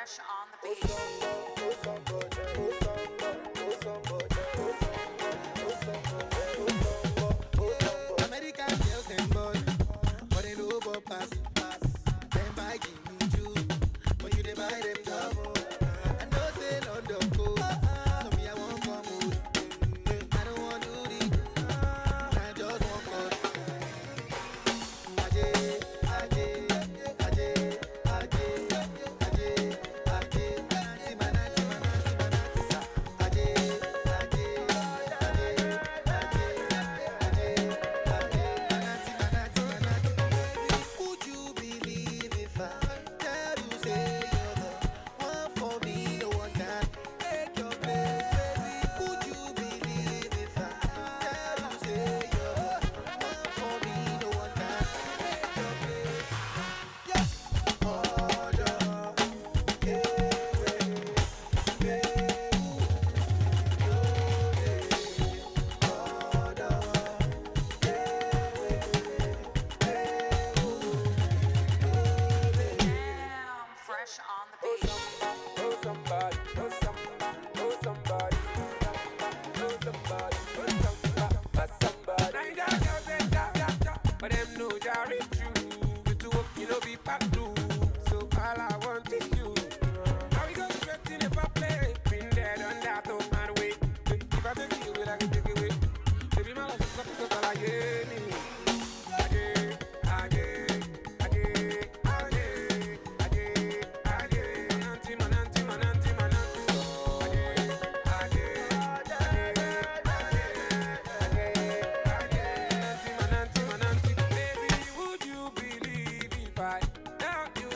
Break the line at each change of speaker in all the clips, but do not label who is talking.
fresh on the beach.
American girls them but they know pass pass. Them buy Jimmy but you they buy them.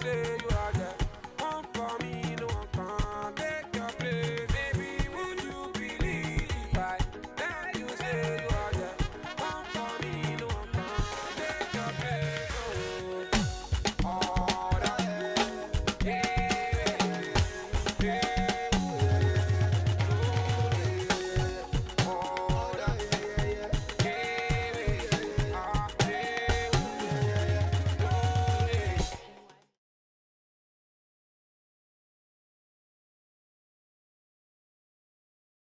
ṣe.